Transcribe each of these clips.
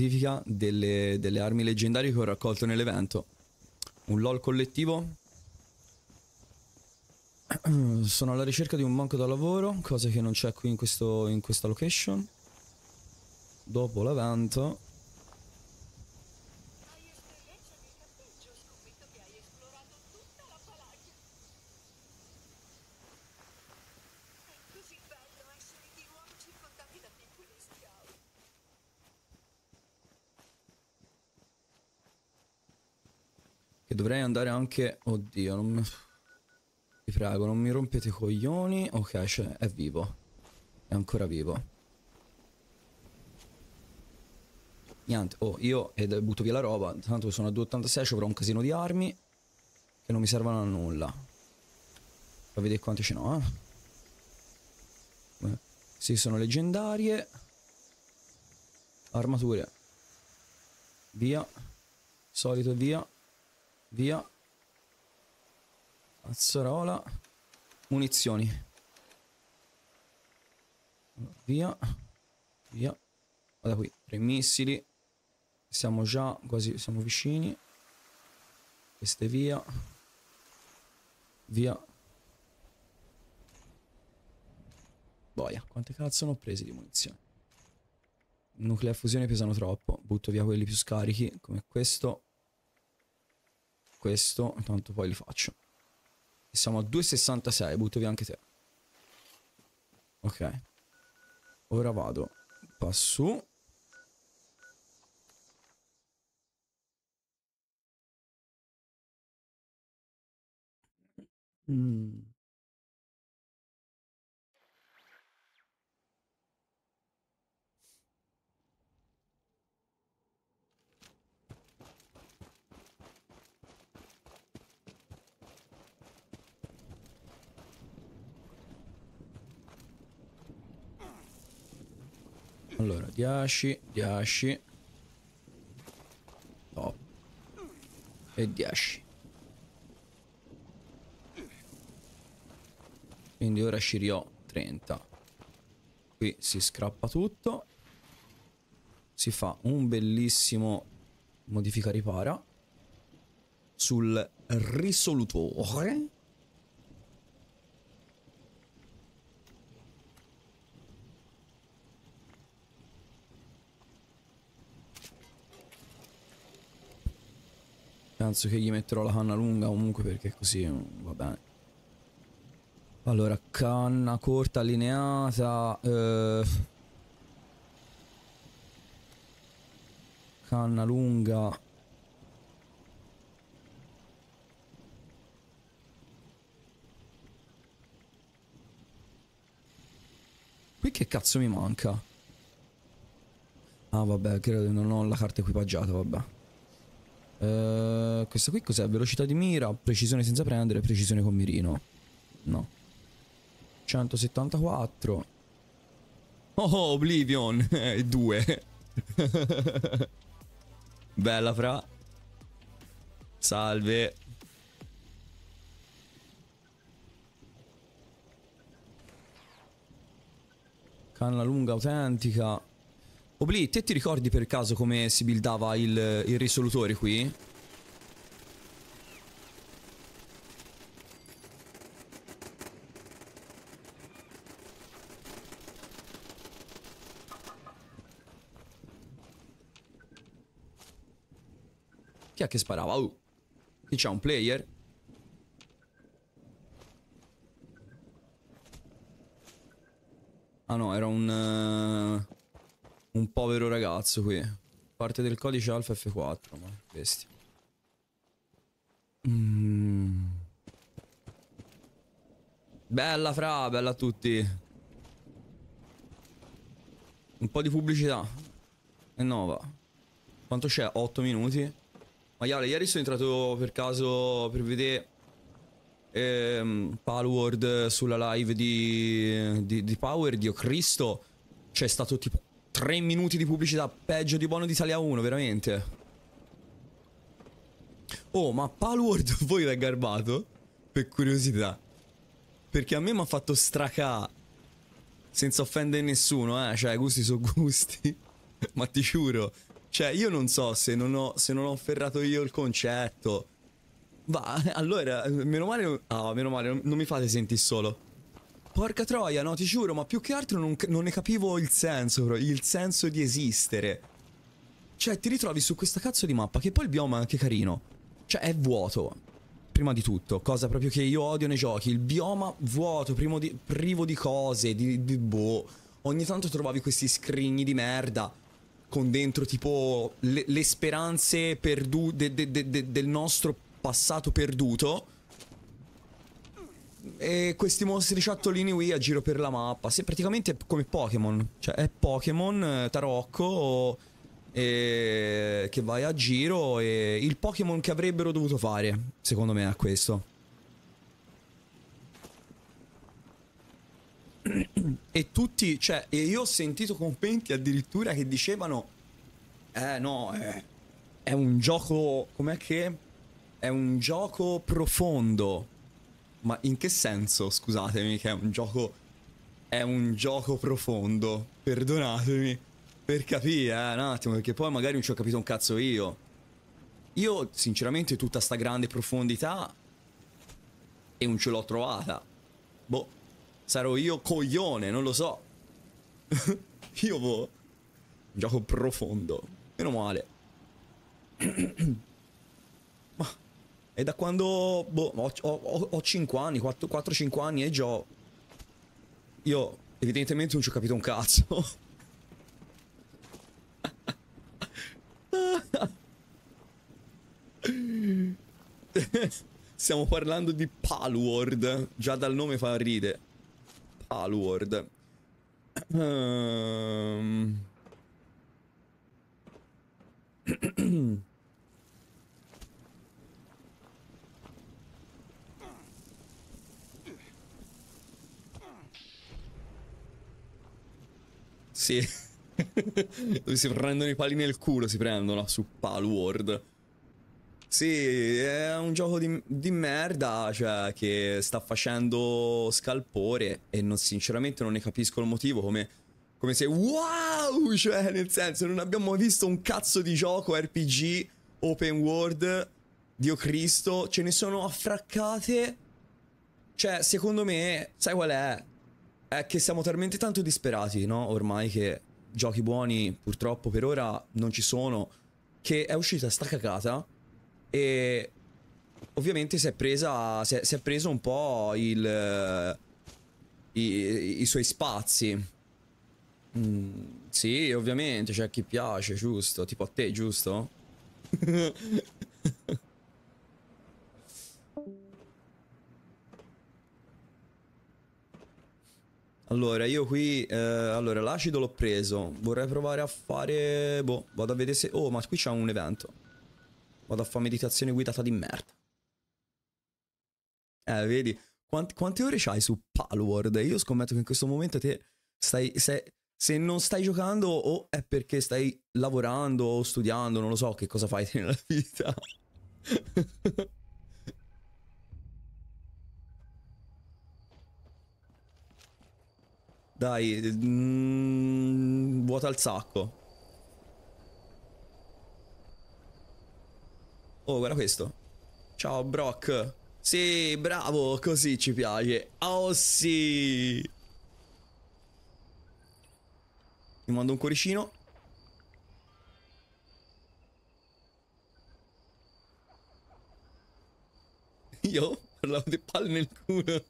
Notifica delle, delle armi leggendarie che ho raccolto nell'evento. Un LOL collettivo. Sono alla ricerca di un banco da lavoro, cosa che non c'è qui in, questo, in questa location. Dopo l'evento. Hai esperienza nel campeggio, scommetto che hai esplorato tutta la Palaglia. È così bello essere di nuovo circondati da piccoli schiavi. Che dovrei andare anche... Oddio, non mi... Vi prego, non mi rompete i coglioni. Ok, cioè, è vivo. È ancora vivo. Niente, oh, io ed butto via la roba. Tanto sono a 286, ci avrò un casino di armi. Che non mi servono a nulla. Fa vedere quante ce n'ho, eh. Eh, Sì, sono leggendarie. Armature. Via. Solito via. Via. Azzarola. Munizioni. Via. Via. Guarda qui, tre missili. Siamo già quasi, siamo vicini. Queste via. Via. Boia, quante cazzo ne ho presi di munizioni? Nuclei a fusione pesano troppo. Butto via quelli più scarichi, come questo. Questo, tanto poi li faccio. Siamo a 2,66, butto via anche te. Ok. Ora vado. Passo. Mm. Allora, 10, 10. Top. E 10. Quindi ora ci riho 30. Qui si scrappa tutto. Si fa un bellissimo modifica ripara sul risolutore. Penso che gli metterò la canna lunga comunque perché così mm, va bene. Allora, canna corta allineata. eh, canna lunga. Qui che cazzo mi manca? Ah vabbè, credo che non ho la carta equipaggiata, vabbè. Eh, questa qui cos'è? Velocità di mira, precisione senza prendere, precisione con mirino. No. 174. Oh, Oblivion. Eh, due. Bella, fra. Salve. Canna lunga autentica. Obli, te ti ricordi per caso come si buildava il, il risolutore qui? Chi è che sparava? Uh. Qui c'è un player. Ah no, era un... eh, un ragazzo qui. Parte del codice alfa F4, ma bestia. Mm. Bella fra, bella a tutti. Un po' di pubblicità. E nova. Quanto c'è? 8 minuti? Maiale, ieri sono entrato per caso per vedere ehm, Palworld sulla live di, di, di Power, Dio Cristo. C'è stato tipo 3 minuti di pubblicità, peggio di buono d'Italia 1, veramente. Oh, ma Palworld voi l'hai garbato? Per curiosità. Perché a me mi ha fatto stracà. Senza offendere nessuno, eh. Cioè, gusti sono gusti. ma ti giuro. Cioè, io non so se non ho, se non ho afferrato io il concetto. Va, allora, meno male, ah, meno male, non mi fate sentire solo. Porca troia, no, ti giuro, ma più che altro non, non ne capivo il senso, bro, il senso di esistere. Cioè, ti ritrovi su questa cazzo di mappa, che poi il bioma è anche carino. Cioè, è vuoto. Prima di tutto, cosa proprio che io odio nei giochi. Il bioma vuoto, di, privo di cose, di, di boh. Ogni tanto trovavi questi scrigni di merda con dentro tipo le, le speranze perdute de, de, de, del nostro passato perduto. E questi mostri ciottolini qui a giro per la mappa. Sì, praticamente è come Pokémon. Cioè, è Pokémon, eh, Tarocco. E... Che vai a giro. E il Pokémon che avrebbero dovuto fare, secondo me, è questo. e tutti, cioè, e io ho sentito commenti addirittura che dicevano: Eh, no, è, è un gioco. Com'è che? È un gioco profondo. Ma in che senso, scusatemi, che è un gioco... È un gioco profondo. Perdonatemi. Per capire, eh, un attimo, perché poi magari non ci ho capito un cazzo io. Io, sinceramente, tutta sta grande profondità... E non ce l'ho trovata. Boh. Sarò io coglione, non lo so. io boh. Un gioco profondo. Meno male. E da quando boh, ho, ho, ho 5 anni, 4-5 anni e già... Io evidentemente non ci ho capito un cazzo. Stiamo parlando di Palworld. Già dal nome fa ride. Palworld. Um... Sì. Dove si prendono i pali nel culo, si prendono su Palworld. Sì, è un gioco di, di, merda, cioè, che sta facendo scalpore e non, sinceramente non ne capisco il motivo, come, come se wow, cioè, nel senso, non abbiamo mai visto un cazzo di gioco RPG open world, Dio Cristo, ce ne sono affraccate. Cioè, secondo me, sai qual è? È che siamo talmente tanto disperati, no? Ormai che giochi buoni purtroppo per ora non ci sono. Che è uscita sta cagata. E ovviamente si è presa. Si è, si è preso un po' il. I, i suoi spazi. Mm, sì, ovviamente, c'è chi piace, giusto? Tipo a te, giusto? Allora, io qui... Eh, allora, l'acido l'ho preso. Vorrei provare a fare... Boh, vado a vedere se... Oh, ma qui c'è un evento. Vado a fare meditazione guidata di merda. Eh, vedi? Quanti, quante ore c'hai su Palworld? Io scommetto che in questo momento te stai... Se, se non stai giocando o è perché stai lavorando o studiando, non lo so che cosa fai nella vita. Dai, mm, vuota il sacco. Oh, guarda questo. Ciao, Brock. Sì, bravo, così ci piace. Oh, sì. Ti mando un cuoricino. Io parlavo di palle nel culo.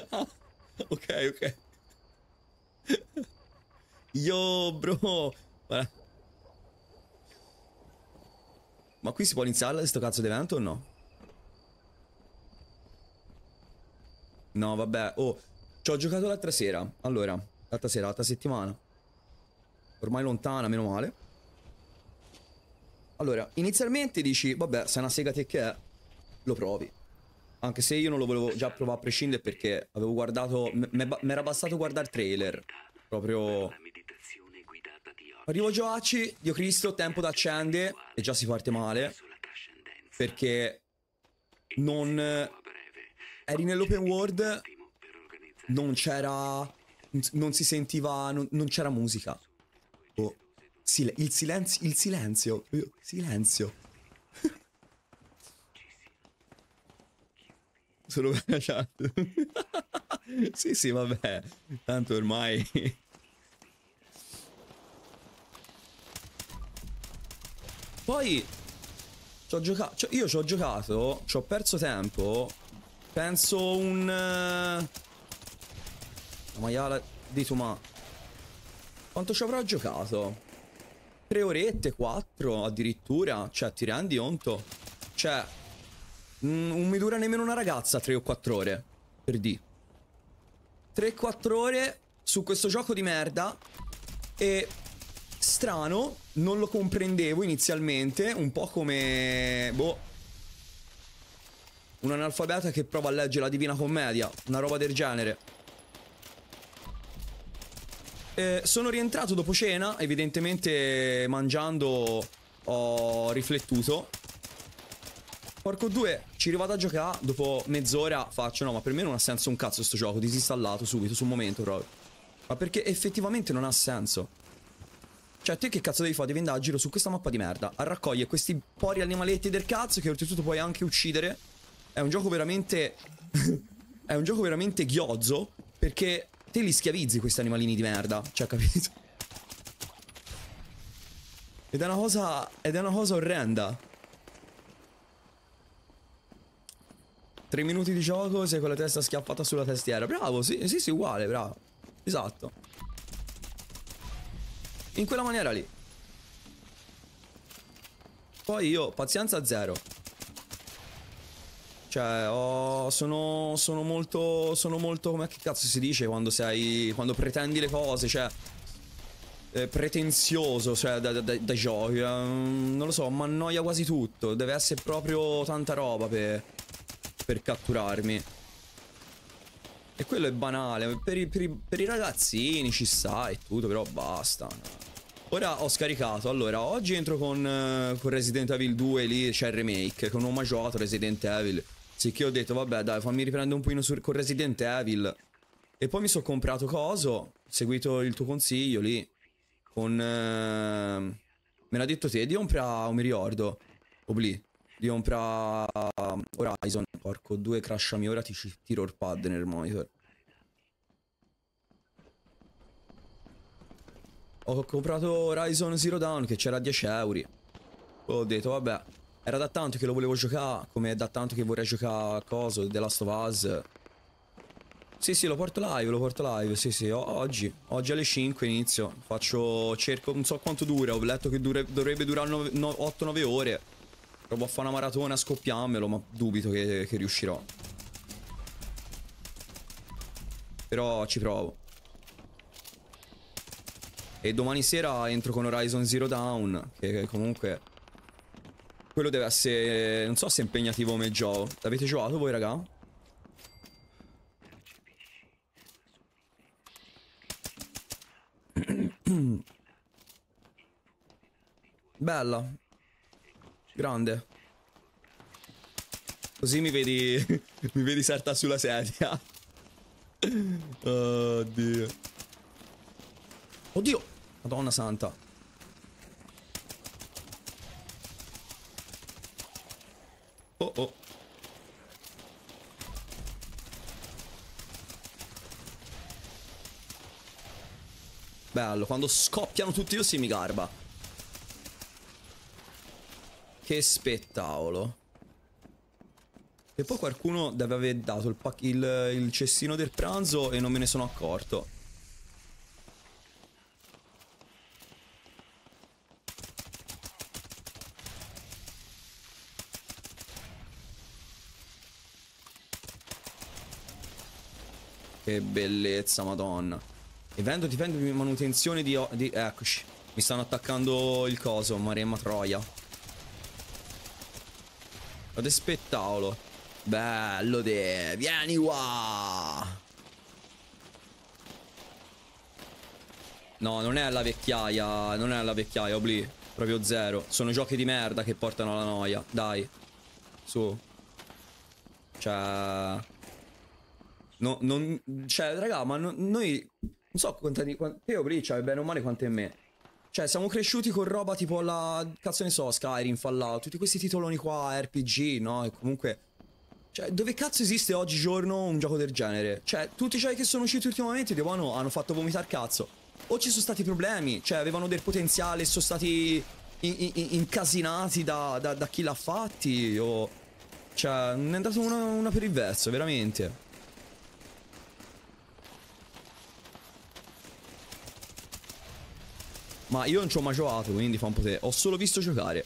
ok, ok. Yo, bro. Guarda. Ma qui si può iniziare questo cazzo di evento o no? No, vabbè. Oh, ci ho giocato l'altra sera. Allora, l'altra sera, l'altra settimana. Ormai lontana, meno male. Allora, inizialmente dici, vabbè, sei una sega te che è, lo provi. Anche se io non lo volevo già provare a prescindere perché avevo guardato. Mi era bastato guardare il trailer. Proprio. Arrivo Gioacci, Dio Cristo, tempo d'accende. E già si parte male. Perché non. Eri nell'open world. Non c'era. Non si sentiva. Non, non c'era musica. Oh. Sil- il silenzio, il silenzio, silenzio. Solo per la chat. sì, sì, vabbè. Tanto ormai... Poi... C'ho giocato... Cioè, io ci ho giocato, ci ho perso tempo. Penso un... eh, La maiala di tu ma... Quanto ci avrò giocato? Tre orette, quattro addirittura. Cioè, ti rendi conto? Cioè... mm, Non mi dura nemmeno una ragazza 3 o 4 ore. Per di. 3-4 ore su questo gioco di merda. E strano, non lo comprendevo inizialmente. Un po' come. Boh. Un analfabeta che prova a leggere la Divina Commedia. Una roba del genere. Eh, sono rientrato dopo cena. Evidentemente mangiando ho riflettuto. Porco due, ci rivado a giocare, dopo mezz'ora faccio no, ma per me non ha senso un cazzo sto gioco, disinstallato subito, sul momento proprio. Ma perché effettivamente non ha senso. Cioè, te che cazzo devi fare? Devi andare a giro su questa mappa di merda, a raccogliere questi pori animaletti del cazzo che oltretutto puoi anche uccidere. È un gioco veramente... è un gioco veramente ghiozzo, perché te li schiavizzi questi animalini di merda, cioè, capito? Ed è una cosa... ed è una cosa orrenda. Tre minuti di gioco, sei con la testa schiaffata sulla tastiera. Bravo, sì, sì, sì, uguale, bravo. Esatto. In quella maniera lì. Poi io, pazienza zero. Cioè, ho, sono, sono molto, sono molto, come che cazzo si dice quando sei, quando pretendi le cose, cioè, eh, pretenzioso, cioè, da, da, da- giochi. eh, non lo so, mi annoia quasi tutto. Deve essere proprio tanta roba per, per catturarmi. E quello è banale. Per i, per i- per i ragazzini ci sta e tutto, però basta. Ora ho scaricato. Allora, oggi entro con, eh, con Resident Evil 2. Lì c'è il remake. Che non giocato Resident Evil. Sicché ho detto, vabbè, dai, fammi riprendere un pochino su, con Resident Evil. E poi mi sono comprato coso. Seguito il tuo consiglio lì. Con. eh, me l'ha detto te di comprare, non mi ricordo. Obli. Di comprare Horizon. Porco due, crashami ora, ti tiro il pad nel monitor. Ho comprato Horizon Zero Dawn che c'era a 10 euro. Ho detto, vabbè, era da tanto che lo volevo giocare, come da tanto che vorrei giocare a coso, The Last of Us. Sì, sì, lo porto live, lo porto live, sì, sì, oggi. Oggi alle 5 inizio. Faccio, cerco, non so quanto dura, ho letto che dure- dovrebbe durare 8-9 ore. Provo a fare una maratona a scoppiarmelo, ma dubito che, che riuscirò. Però ci provo. E domani sera entro con Horizon Zero Dawn, che comunque... Quello deve essere... Non so se è impegnativo come gioco. L'avete giocato voi, raga? Bella. Grande. Così mi vedi... mi vedi saltare sulla sedia. Oddio. Oddio. Madonna santa. Oh oh. Bello, quando scoppiano tutti così mi garba. Che spettacolo. E poi qualcuno deve aver dato il, il, il cestino del pranzo e non me ne sono accorto. Che bellezza, madonna. E vendo difendo di manutenzione di, di... Eccoci. Mi stanno attaccando il coso, Maremma Troia. Guarda spettacolo. Bello de. Vieni qua. No, non è la vecchiaia. Non è la vecchiaia, obli. Proprio zero. Sono giochi di merda che portano alla noia. Dai. Su. Cioè. No, non. Cioè, raga, ma no- noi. Non so quanti te obli c'hai bene o male quanto è me. Cioè, siamo cresciuti con roba tipo la. Cazzo ne so, Skyrim, Fallout, tutti questi titoloni qua, RPG, no? E comunque. Cioè, dove cazzo esiste oggigiorno un gioco del genere? Cioè, tutti i giochi che sono usciti ultimamente, devono, hanno fatto vomitare cazzo. O ci sono stati problemi, cioè avevano del potenziale, sono stati in- in- incasinati da, da- da chi l'ha fatti, o... Cioè, ne è andato una, una per il verso, veramente. Ma io non ci ho mai giocato, quindi fa un po' te. Ho solo visto giocare.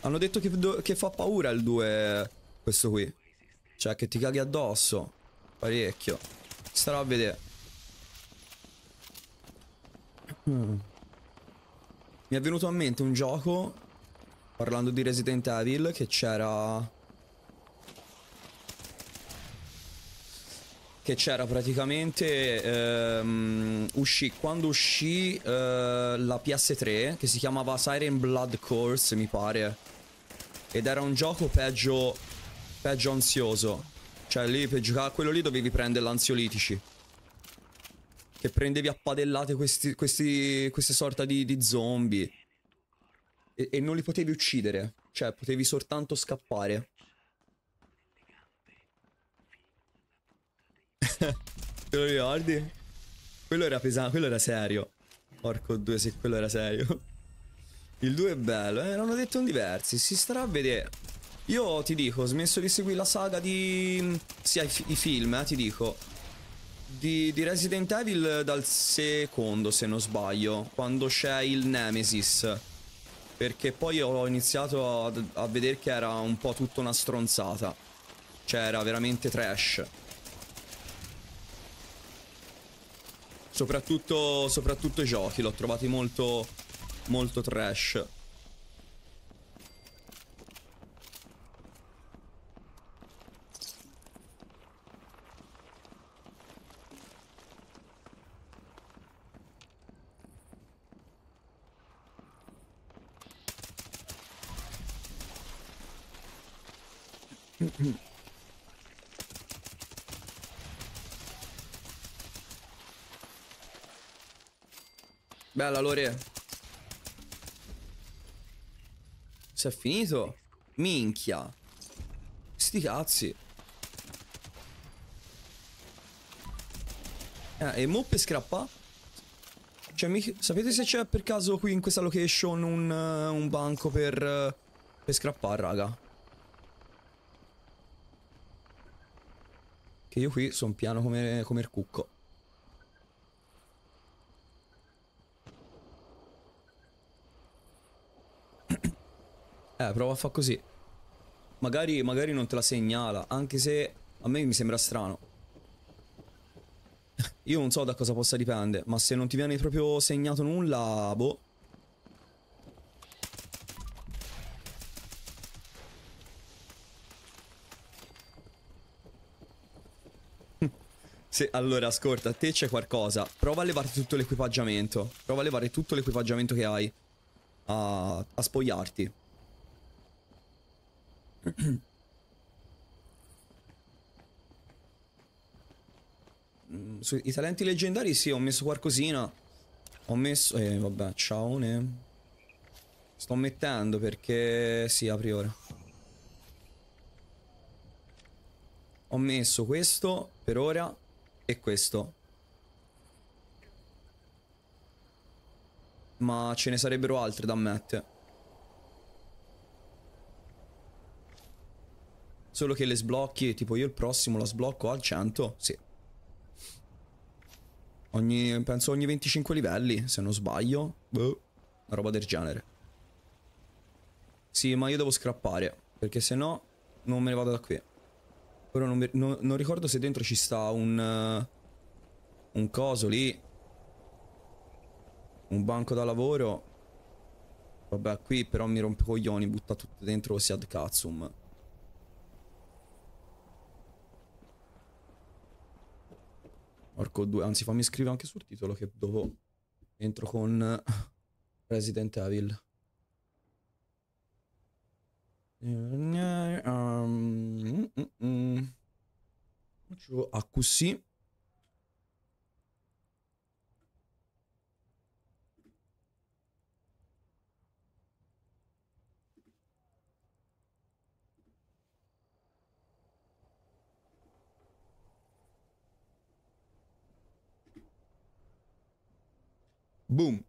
Hanno detto che, che fa paura il 2 questo qui. Cioè che ti caghi addosso. Parecchio. Starò a vedere. Hmm. Mi è venuto a mente un gioco, parlando di Resident Evil, che c'era... Che c'era praticamente... ehm, uscì, quando uscì eh, la PS3, che si chiamava Siren Blood Course, mi pare. Ed era un gioco peggio, peggio ansioso. Cioè lì per giocare a quello lì dovevi prendere l'ansiolitici. Che prendevi a padellate questi, questi, queste sorta di, di zombie. E, e non li potevi uccidere. Cioè potevi soltanto scappare. Te lo ricordi? Quello era pesante, quello era serio. Porco due, se quello era serio. Il 2 è bello, eh, l'hanno detto in diversi, si starà a vedere. Io ti dico, ho smesso di seguire la saga di... sia i, i film, eh, ti dico. Di, di Resident Evil dal secondo, se non sbaglio, quando c'è il Nemesis. Perché poi ho iniziato a, a vedere che era un po' tutta una stronzata. Cioè, era veramente trash. Soprattutto, soprattutto i giochi, l'ho trovati molto, molto trash. Bella Lore. Si è finito? Minchia. Sti cazzi. Eh, e per scrappa? Cioè, mi... sapete se c'è per caso qui in questa location un, eh, un banco per, eh, per scrappare, raga? Che io qui sono piano come, come il cucco. Prova a fare così. Magari, magari non te la segnala, anche se a me mi sembra strano. Io non so da cosa possa dipendere, ma se non ti viene proprio segnato nulla, boh. Se, allora, ascolta, a te c'è qualcosa. Prova a levarti tutto l'equipaggiamento. Prova a levare tutto l'equipaggiamento che hai. A, a spogliarti. Mm, Sui talenti leggendari sì, ho messo qualcosina. Ho messo... Eh, vabbè, ciao ne. Sto mettendo perché... Sì, apri ora. Ho messo questo per ora e questo. Ma ce ne sarebbero altre da mettere. Solo che le sblocchi, tipo io il prossimo la sblocco al 100, sì. Ogni, penso ogni 25 livelli, se non sbaglio. Boh, una roba del genere. Sì, ma io devo scrappare, perché se no non me ne vado da qui. Ora non, mi- non- non ricordo se dentro ci sta un... eh, un coso lì. Un banco da lavoro. Vabbè, qui però mi rompe coglioni, butta tutto dentro Siad Katsum. Porco due, anzi fammi scrivere anche sul titolo che dopo entro con Resident Evil. Um, mm, mm, mm. Faccio a così. Boom.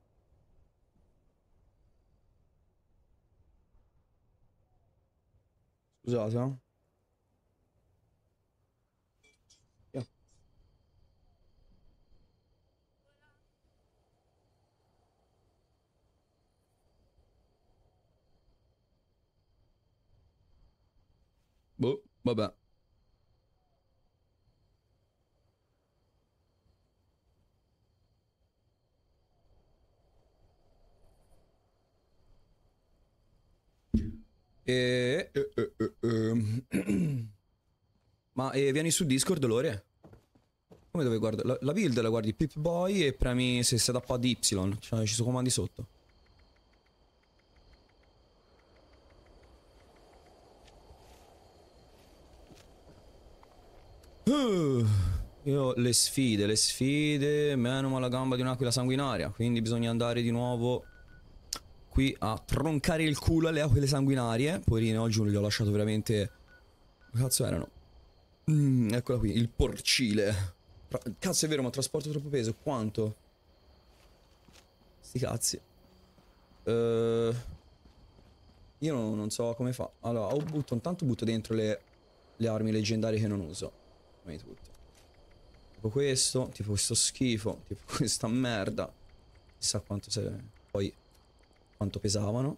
Scusate, eh. Yeah. Boh, E... eh, eh, eh, ehm. Ma vieni su Discord, Lore? Come dove guarda? La, la build la guardi Pip Boy e premi se setup ad Y. Cioè, ci sono comandi sotto. Uh, io le sfide, le sfide, meno alla gamba di un'aquila sanguinaria. Quindi bisogna andare di nuovo qui a troncare il culo alle aquile sanguinarie. Poverino, oggi gli ho lasciato veramente... Che cazzo erano? Mm, eccola qui, il porcile. Cazzo è vero, ma trasporto troppo peso. Quanto? Sti cazzi. Eh, io non, non so come fa. Allora, o butto, intanto butto dentro le, le armi leggendarie che non uso. Di tutto. Tipo questo, tipo questo schifo, tipo questa merda. Chissà quanto se... Poi quanto pesavano.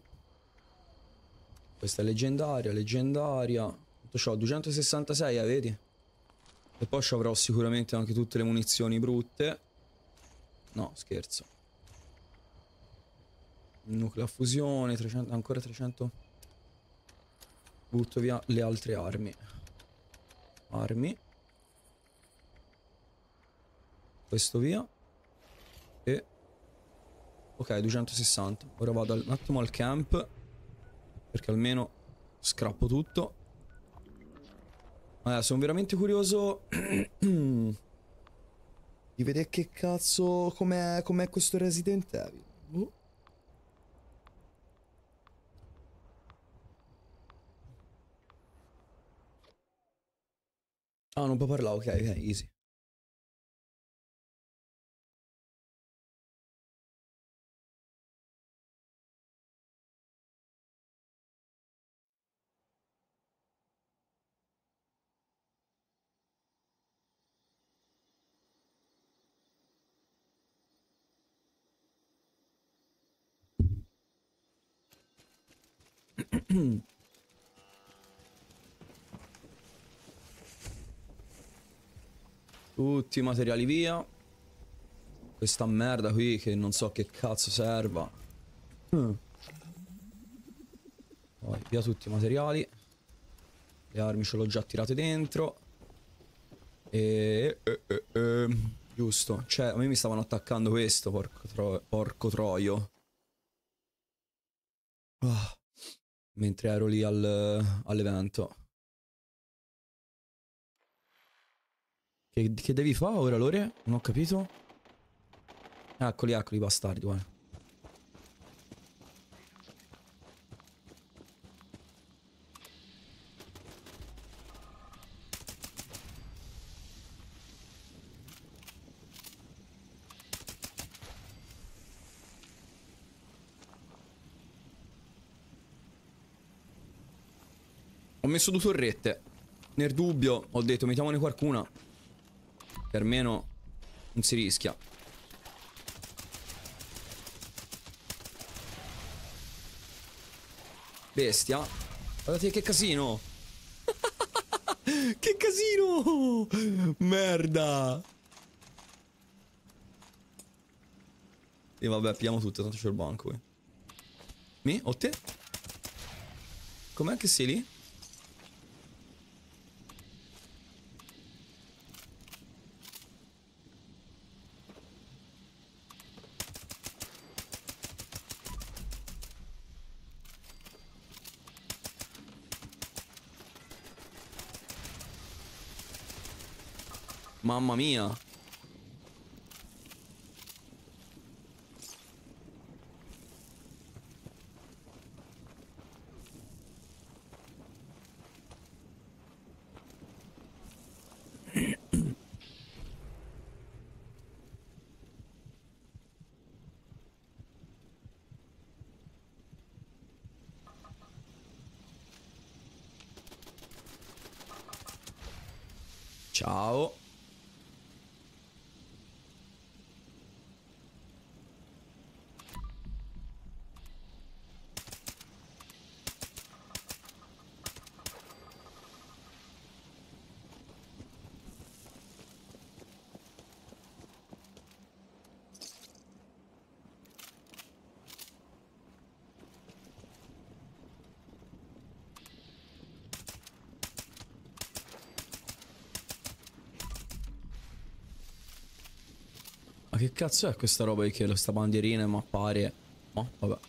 Questa è leggendaria, leggendaria. Quanto c'ho? 266, eh, vedi? E poi ci avrò sicuramente anche tutte le munizioni brutte. No, scherzo. Nucleo a fusione, 300, ancora 300. Butto via le altre armi. Armi. Questo via. E... Ok, 260. Ora vado un attimo al camp. Perché almeno scrappo tutto. Eh, sono veramente curioso di vedere che cazzo com'è, com'è questo Resident Evil. Boh. Ah, non può parlare, ok, ok, easy. Tutti i materiali via. Questa merda qui che non so che cazzo serva. Mm. Poi via tutti i materiali. Le armi ce l'ho già tirate dentro. E... eh, eh, eh, giusto. Cioè, a me mi stavano attaccando questo, porco, tro- porco troio. Ah. Mentre ero lì al- all'evento. Che, che devi fare ora, Lore? Non ho capito. Eccoli, eccoli, bastardi, guarda. Ho messo due torrette. Nel dubbio ho detto mettiamone qualcuna. Per meno non si rischia. Bestia. Guardate che casino. che casino. Merda. E vabbè, pigliamo tutto, tanto c'è il banco. qui. Mi? O te? Com'è che sei lì? Mamma mia. Ciao. Ma che cazzo è questa roba di che sta bandierina ma appare? No, vabbè.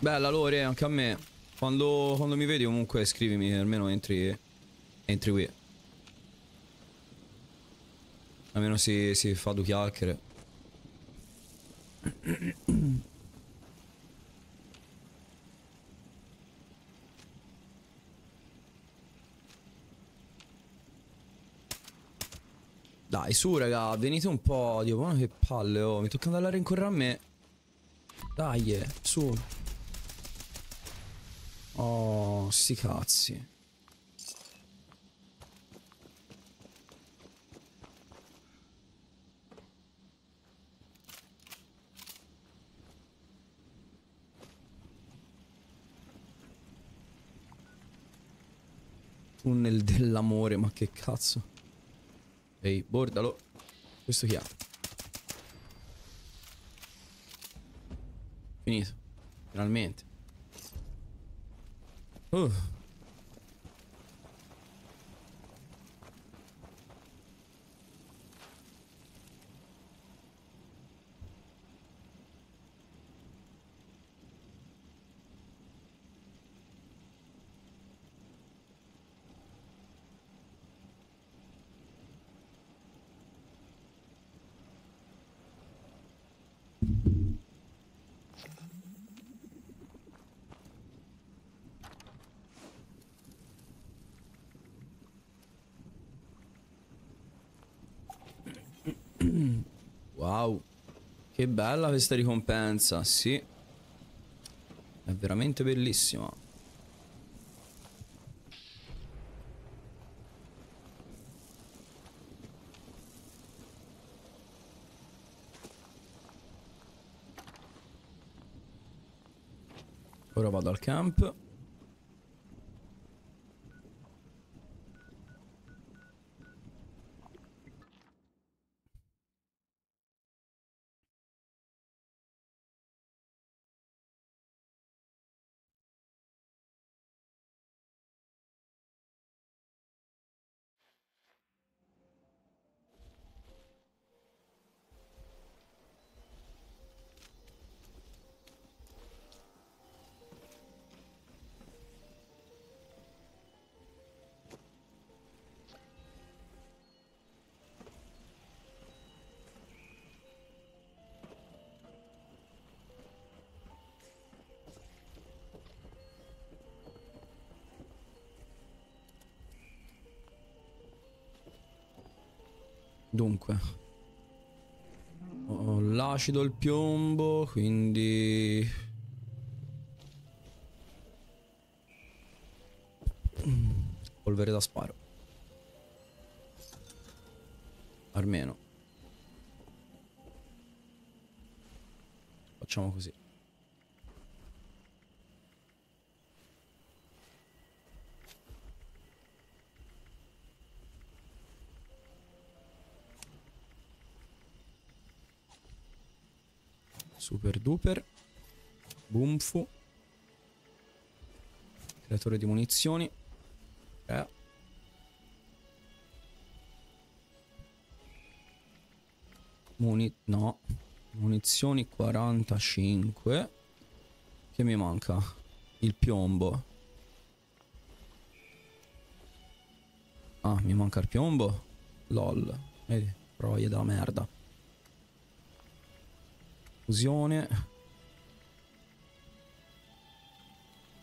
Bella Lore, anche a me. Quando, quando mi vedi comunque scrivimi, almeno entri, entri qui. Almeno si, si fa due chiacchiere. Dai, su, raga, venite un po'. Dio, ma che palle, oh. Mi tocca andare a rincorrere a me. Dai, su. Oh, sti cazzi. Tunnel dell'amore, ma che cazzo. Ehi, bordalo. Questo chi è? Finito. Finalmente. Ooh. Uh. Wow. Che bella questa ricompensa, sì. È veramente bellissima. Ora vado al camp. Dunque. Ho l'acido, il piombo, quindi... duper. Boomfu. Creatore di munizioni. Eh. Muni... No. Munizioni 45. Che mi manca? Il piombo. Ah, mi manca il piombo? LOL. Vedi, troie da merda. Fusione.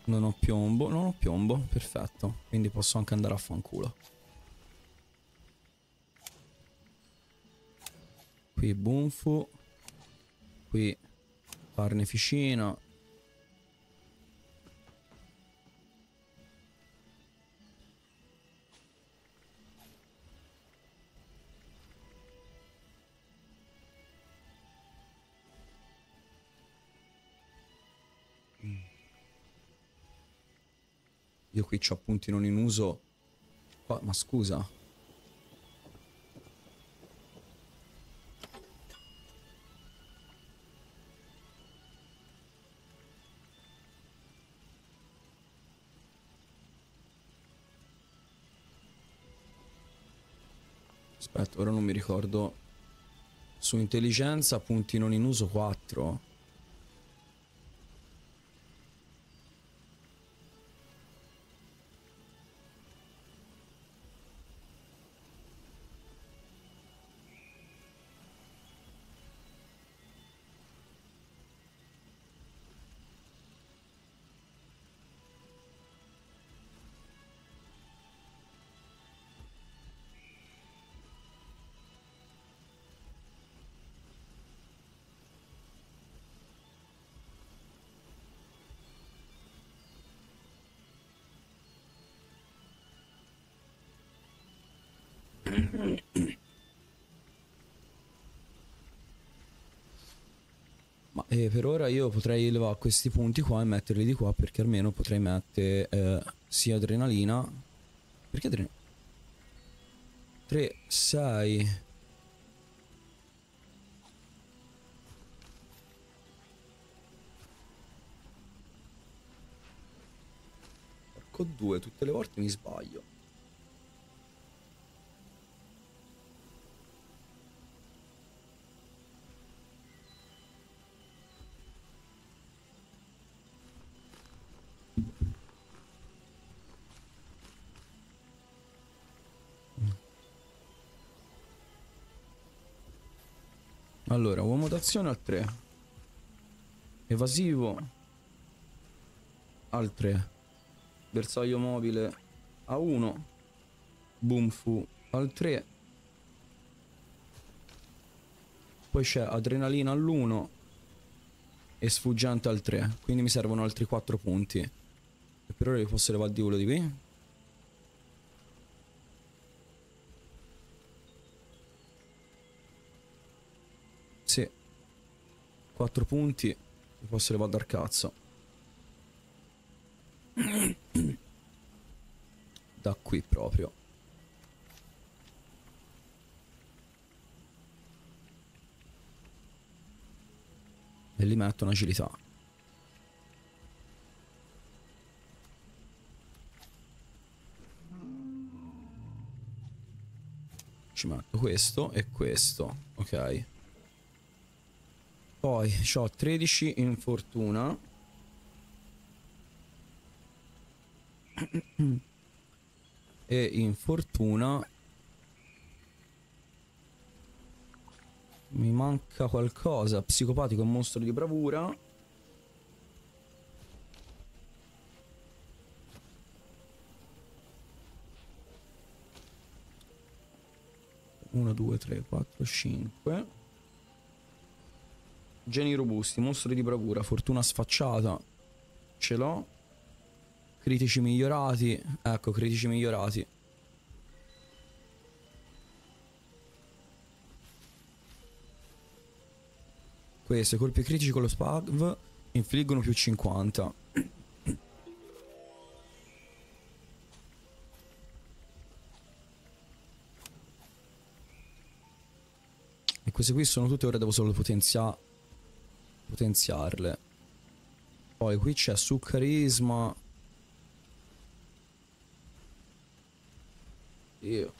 Non ho piombo, non ho piombo, perfetto. Quindi posso anche andare a fanculo. Qui Bunfu. Qui Carneficina. Io qui ho appunti non in uso. Qua, ma scusa. Aspetta, ora non mi ricordo. Su intelligenza, punti non in uso 4. Ma eh, per ora io potrei levare questi punti qua e metterli di qua perché almeno potrei mettere eh, sia adrenalina. Perché adrenalina? 3, 6. Porco due, tutte le volte mi sbaglio. Allora, uomo d'azione al 3. Evasivo al 3. Bersaglio mobile a 1. Boomfu al 3. Poi c'è adrenalina all'1 e sfuggente al 3. Quindi mi servono altri 4 punti. E per ora li posso levare di quello di qui. Sì. 4 punti. Mi posso levare dal cazzo. Da qui proprio. E li metto in agilità. Ci metto questo e questo. Ok. Poi ho 13 in fortuna. e in fortuna mi manca qualcosa. Psicopatico mostro di bravura. 1, 2, 3, 4, 5. Geni robusti, mostri di bravura, fortuna sfacciata. Ce l'ho. Critici migliorati. Ecco, critici migliorati. Questo, colpi critici con lo spav infliggono più 50. E queste qui sono tutte, ora devo solo potenzia potenziarle. Poi qui c'è su carisma. Io.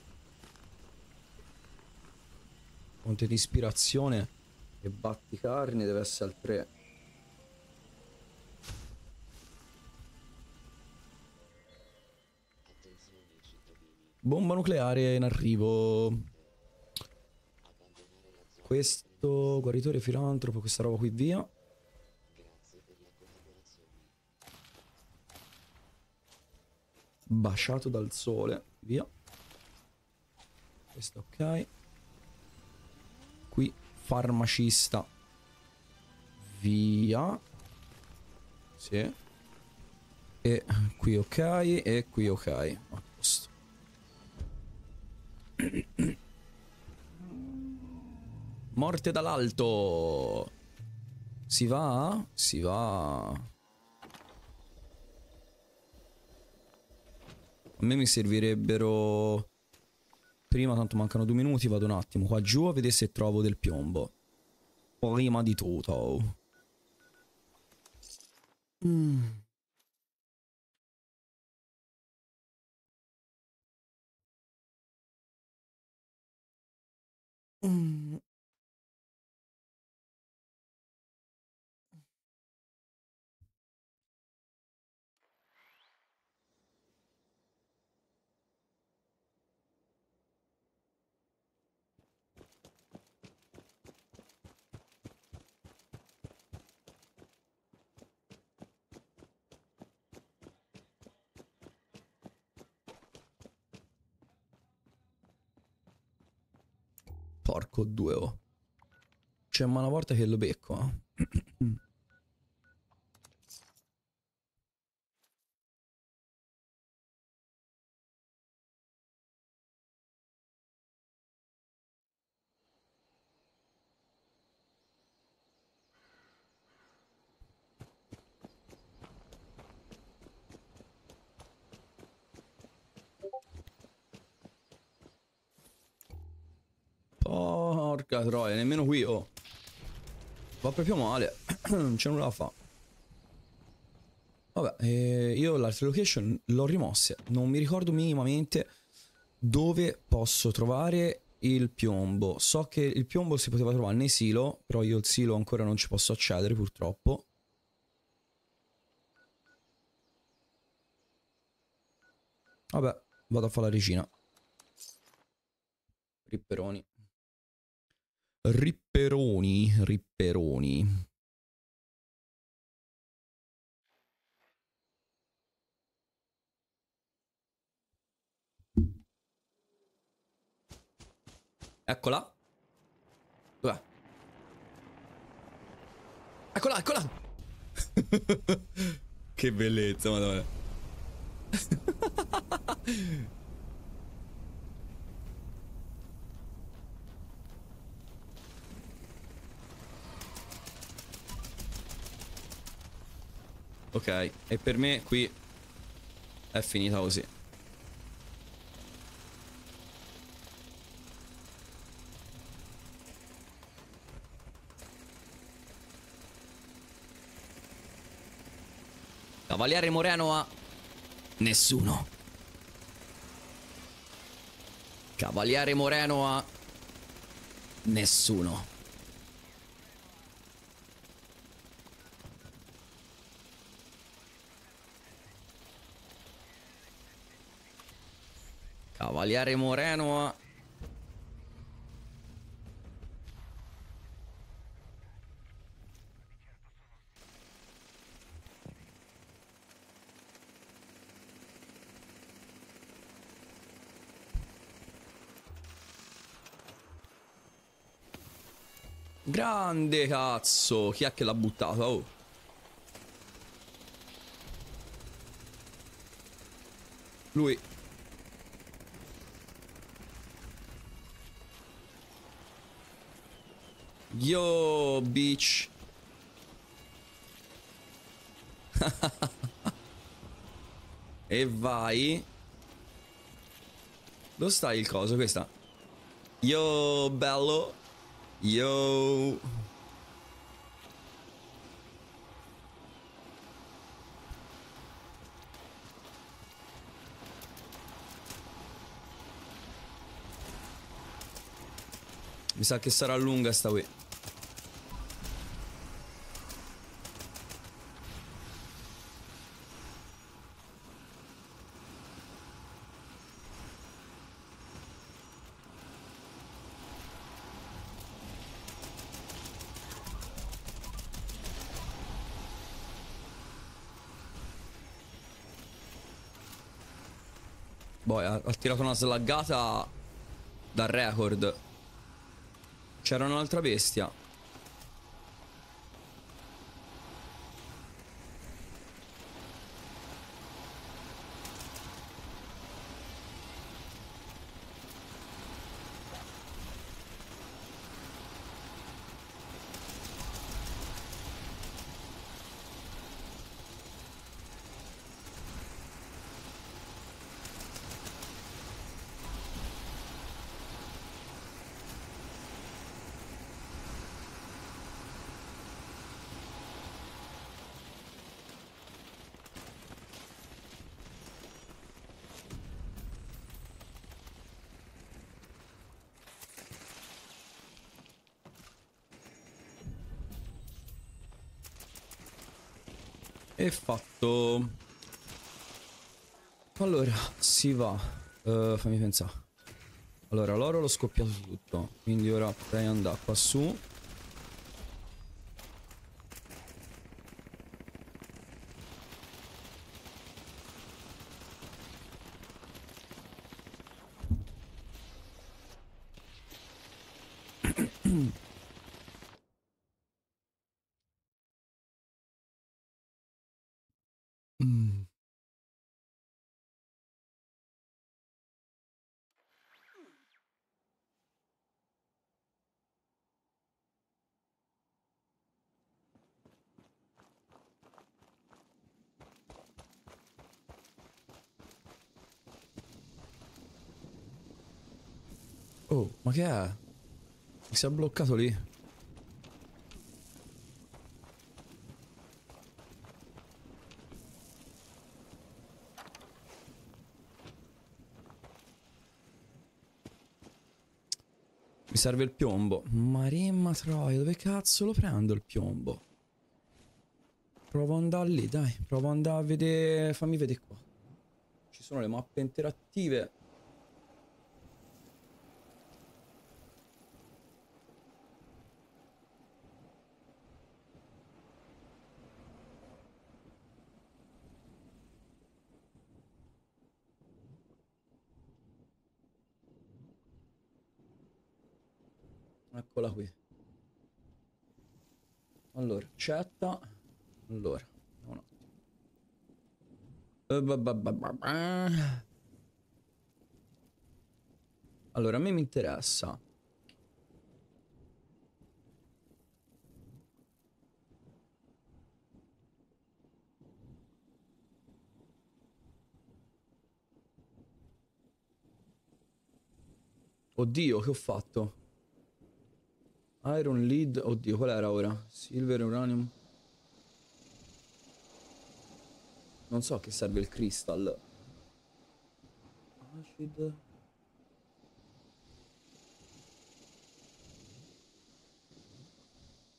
Fonte di ispirazione e batticarne deve essere al 3. Bomba nucleare in arrivo. Questo guaritore filantropo, questa roba qui via. Baciato dal sole, via. Questo ok. Qui farmacista. Via. Sì. E qui ok, e qui ok. A posto. Morte dall'alto. Si va? Si va. A me mi servirebbero... Prima tanto mancano due minuti, vado un attimo qua giù a vedere se trovo del piombo. Prima di tutto. Mm. Mm. Porco due oh. C'è ma una volta che lo becco. eh. Porca troia, nemmeno qui, oh. Va proprio male. non c'è nulla da fare. Vabbè, eh, io l'altra location l'ho rimosse. Non mi ricordo minimamente dove posso trovare il piombo. So che il piombo si poteva trovare nei silo, però io il silo ancora non ci posso accedere purtroppo. Vabbè, vado a fare la regina. Ripperoni. Ripperoni, ripperoni. Eccola. Dov'è? Eccola, eccola. che bellezza, madonna. Ok, e per me qui è finita così. Cavaliere Moreno a nessuno. Cavaliere Moreno a nessuno. Cavaliere Moreno Grande cazzo! Chi è che l'ha buttato? Oh. Lui. Yo, bitch. e vai. Dove sta il coso? Questa. Yo, bello. Yo. Mi sa che sarà lunga sta qui. Boh, ha, tirato una slaggata da record. C'era un'altra bestia. E fatto. Allora, si va. Uh, fammi pensare. Allora, l'oro l'ho scoppiato tutto. Quindi ora potrei andare qua su. Ma che è? Mi si è bloccato lì. Mi serve il piombo. Maremma troia, dove cazzo lo prendo il piombo? Provo ad andare lì, dai. Provo ad andare a vedere... Fammi vedere qua. Ci sono le mappe interattive. Eccola qui. Allora, cetta. Allora, un attimo. Eh. Allora, a me mi interessa. Oddio, che ho fatto? Iron Lead, oddio, qual era ora? Silver, Uranium. Non so a che serve il crystal. Acid.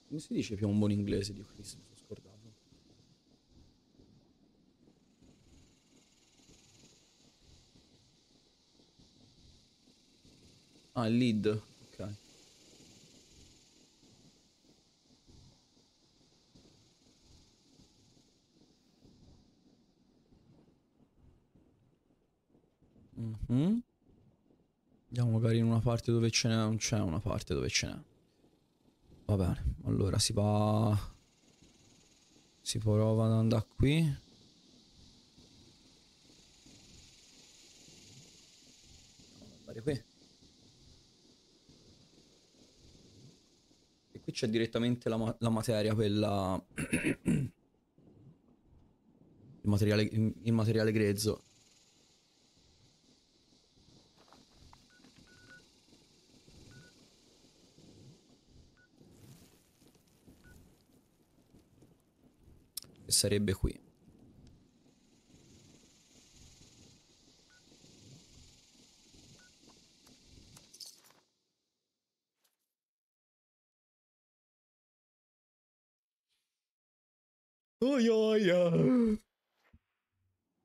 Come si dice piombo in inglese? Dio Cristo, mi sono scordato. Ah, il lead, Mhm. Andiamo magari in una parte dove ce n'è, non c'è una parte dove ce n'è. Va bene, allora si va... Si prova ad andare qui. Andare qui. E qui c'è direttamente la, ma- la materia, quella... il, materiale, il materiale grezzo. Che sarebbe qui. Oi, oi, oi.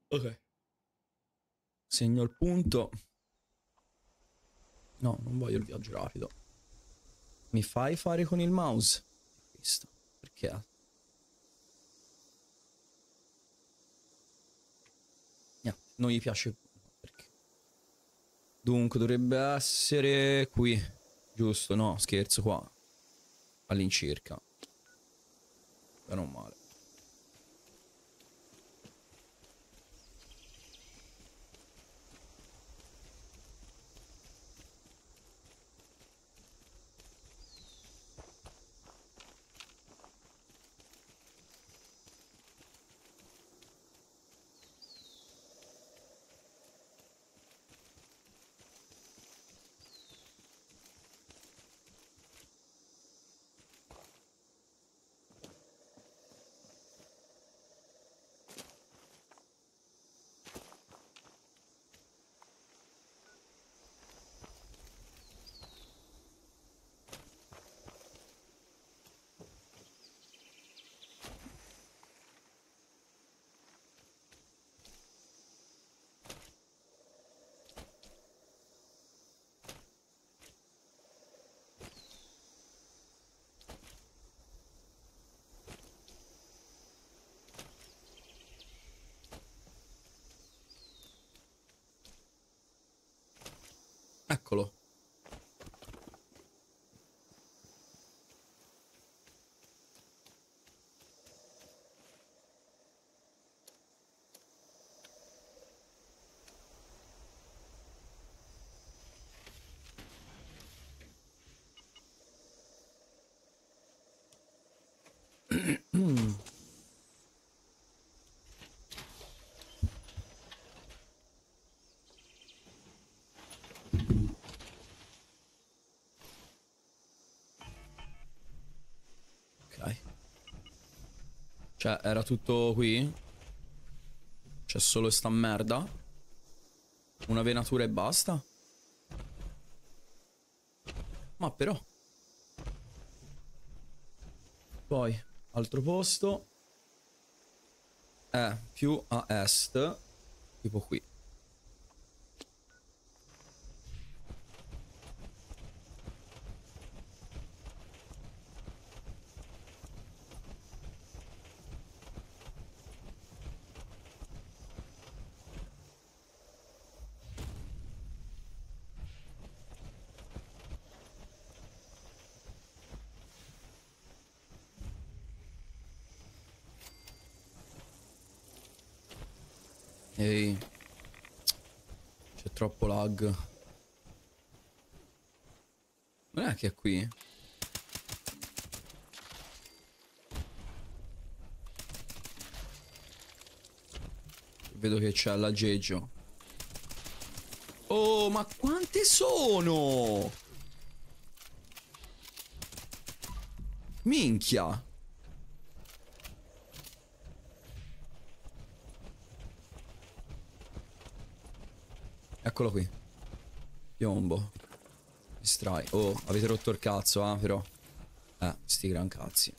Ok. Segno il punto. No, non voglio il viaggio rapido. Mi fai fare con il mouse? Questo. Perché? Non gli piace. Perché? Dunque, dovrebbe essere qui. Giusto, no, scherzo qua. All'incirca. Ma male. Eccolo. Ok. Cioè, era tutto qui? C'è solo sta merda? Una venatura e basta? Ma però. Poi, altro posto. È più a est. Tipo qui. Ehi. C'è lag. Non è che è qui? Vedo che c'è l'aggeggio. Oh, ma quante sono? Minchia. Eccolo qui. Piombo. Distrai. Oh, avete rotto il cazzo, ah, però. Eh, sti gran cazzi.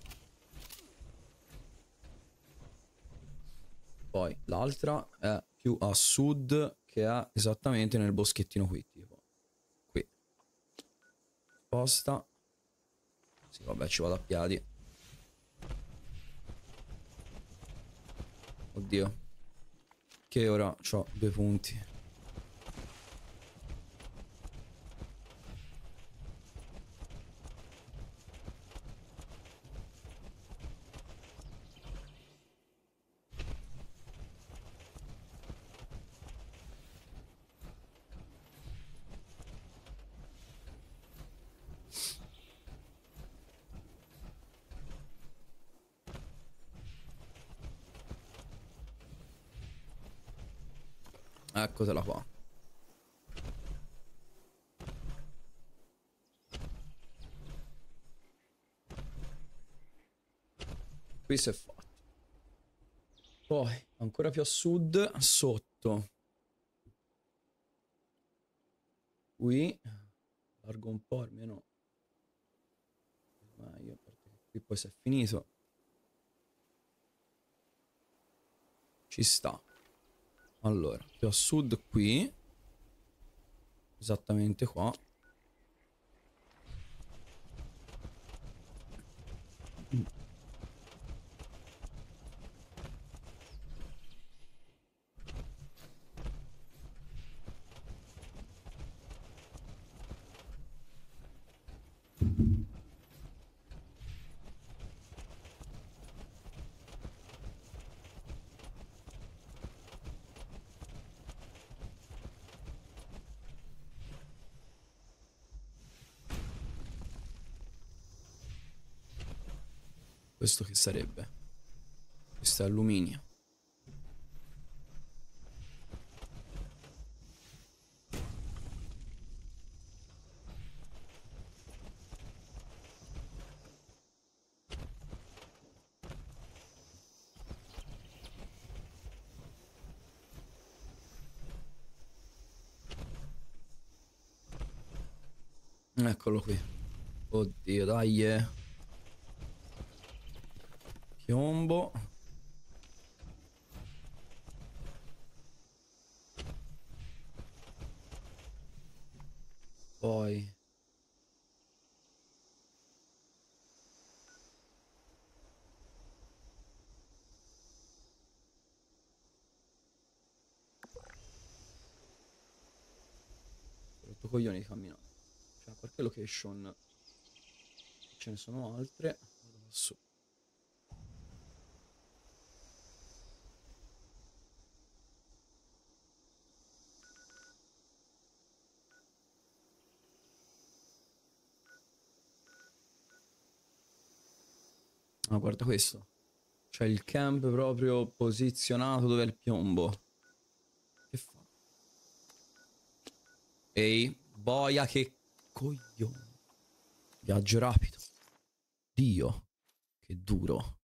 Poi l'altra è più a sud, che è esattamente nel boschettino qui, tipo. Qui. Sposta. Sì, vabbè, ci vado a piedi. Oddio. Che ora ho due punti. Eccotela qua. Qui si è fatto. Poi, ancora più a sud, sotto. Qui. Largo un po', almeno. Ma io, qui poi si è finito. Ci sta. Allora, più a sud qui. Esattamente qua. Questo che sarebbe? Questo è alluminio. Eccolo qui. Oddio, dai. Piombo. Poi. Rotto coglioni di camminare. Cioè, qualche location ce ne sono altre. Vado su. Guarda questo. C'è il camp proprio posizionato dove è il piombo. Che fa? Ehi, boia che coglione. Viaggio rapido. Dio, che duro.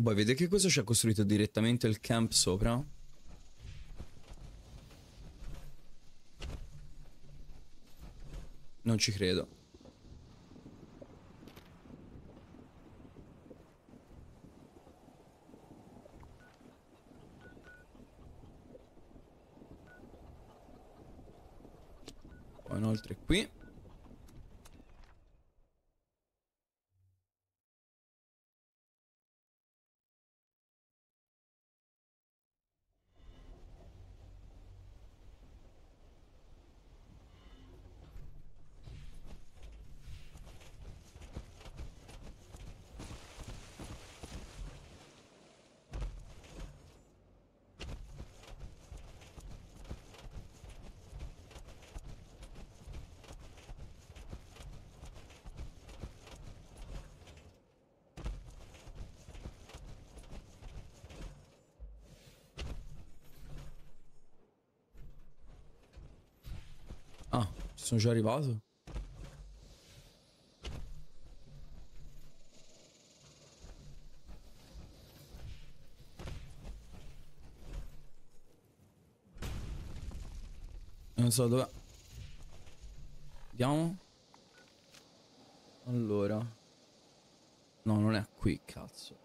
Vuoi vedere che cosa c'è costruito direttamente il camp sopra? Non ci credo. Poi inoltre qui. Ah, ci sono già arrivato? Non so dove. Vediamo. Allora. No, non è qui, cazzo.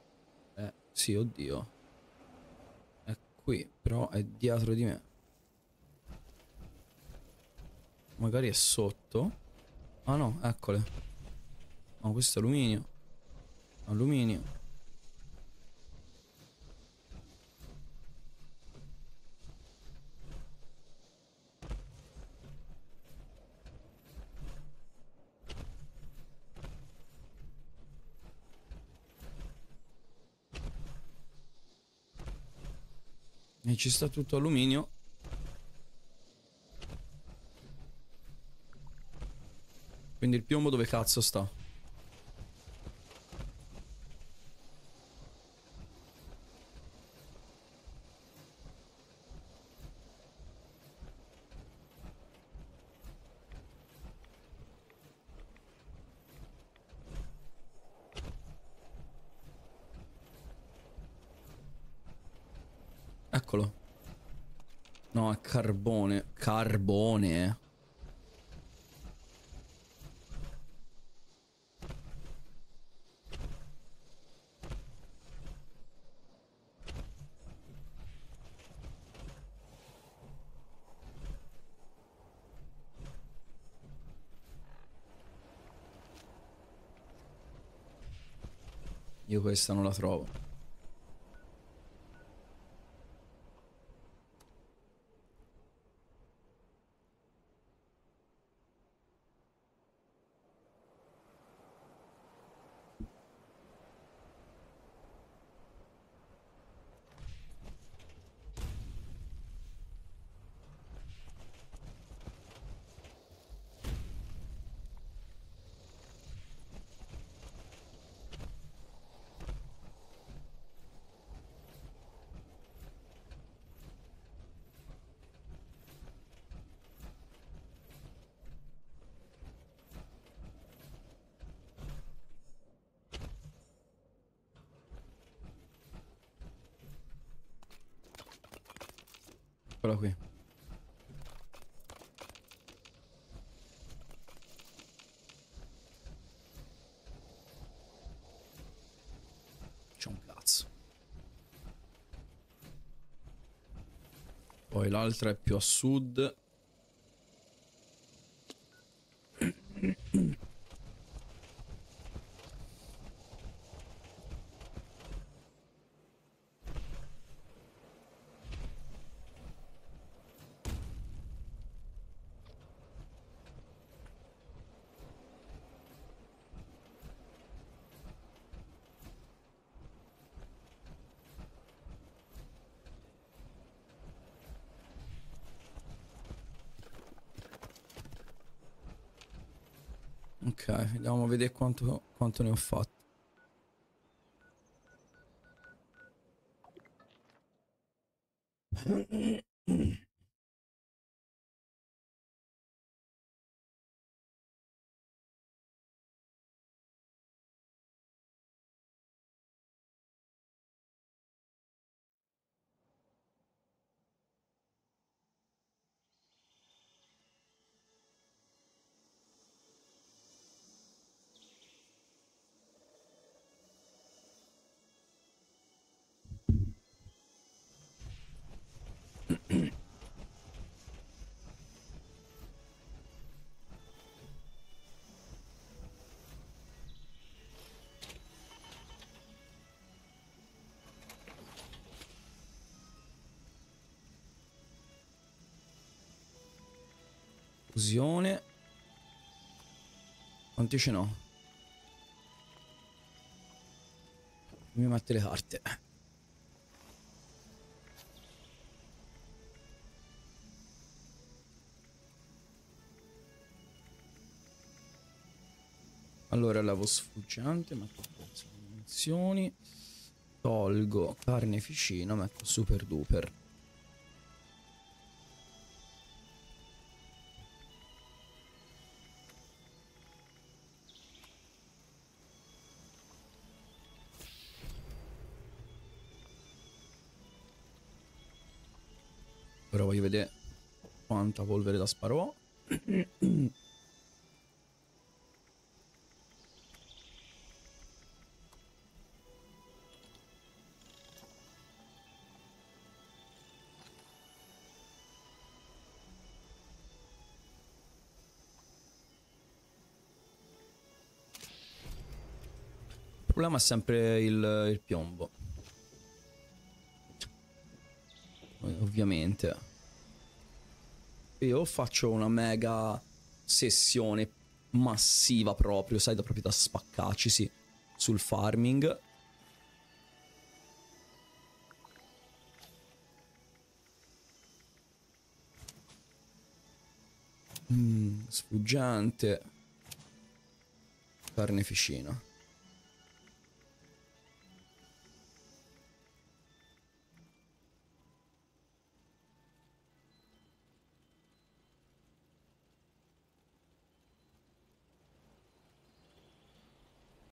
Eh, sì, oddio. È qui, però è dietro di me. Magari è sotto. Ah no, eccole. No, questo è alluminio. Alluminio. E ci sta tutto alluminio. Quindi il piombo dove cazzo sta? Eccolo. No, è carbone. Carbone. Io questa non la trovo. Eccola qui. C'è un cazzo. Poi l'altra è più a sud. Ok, andiamo a vedere quanto, quanto ne ho fatto. Fusione. Quanti ce n'ho? Mi mette le carte. Allora lavo sfuggiante, metto dimensioni, tolgo carneficina, metto super duper. Punta-polvere da Sparò. Il problema è sempre il, il piombo. Ovviamente. Io faccio una mega sessione massiva proprio, sai, da proprio da spaccarci, sì, sul farming. Mm, sfuggente. Carneficina.